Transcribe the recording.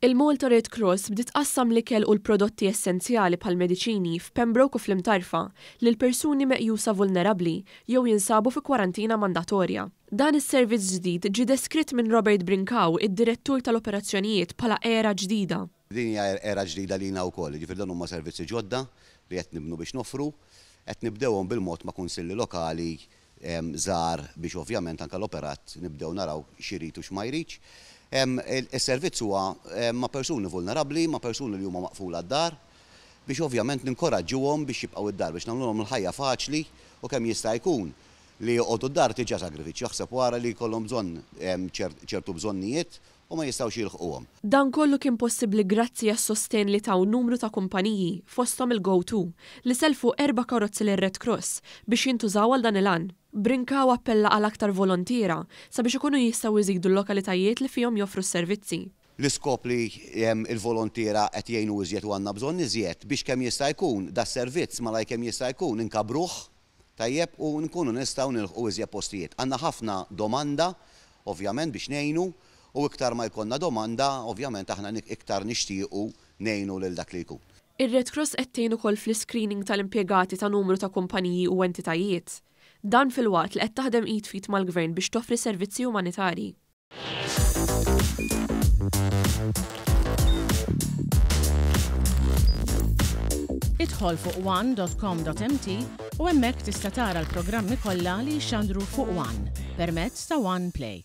Il-Malta Red Cross bdiet tqassam l-ikel u l-prodotti essenzjali bħall-mediċini f'Pembroke u fl-Imtarfa lil persuni meqjusa vulnerabbli jew jinsabu fi kwarantina mandatorja. Dan is-servizz ġdid ġie deskritt minn Robert Brincau, id-Direttur tal-Operazzjonijiet bħala era ġdida. Din hija era ġdida lina wkoll, jiġifieri dawn huma servizzi ġodda li qed nibnu biex noffru. Qed nibdewhom bil-mod ma' kunsilli lokali żgħar biex ovvjament anke l-operat nibdew naraw x'irid u x'ma jridx. Is-servizz huwa ma' persuni vulnerabbli, ma' persuni li huma maqfula d-dar biex ovvjament ninkoraġġuhom biex jibqgħu d-dar biex nagħmlulhom il-ħajja faċli u kemm jista' jkun li joqogħdu d-dar diġà sagrifiċċju aħseb u ara li jkollhom bżonn ċertu bżonnijiet u ma jistgħux jilħquhom. Dan kollu kien possibbli grazzi għas-sostenn li taw numru ta' kumpaniji, fosthom il-GoTo, li sellfu erba' karozzi lir-Red Cross biex jintużaw għal dan il-għan. Brincau appella għal aktar volontiera sabiex ikunu jistgħu jżidu l-lokalitajiet li fihom joffru s-servizzi. L-iskop li l-volontiera qed jgħinu iżjed u għandna bżonn iżjed biex kemm jista' jkun das-servizz malajr kemm jista' jkun inkabbruh tajjeb u nkunu nistgħu nilħqu iżjed postijiet. Għandna ħafna domanda, ovvjament, biex ngħinu u iktar ma jkollna domanda, ovvjament, aħna iktar nixtiequ ngħinu lil dak li jkun. Ir-Red Cross qed tgħin ukoll fl-iscreening tal-impjegati ta' numru ta' kumpaniji u entitajiet. Dan filwaqt li qed taħdem id f'id mal-Gvern biex toffri servizzi umanitarji. Idħol fuq one.com.mt u hemmhekk tista' tara l-programmi kollha li jxandru fuq One permezz ta' One Play.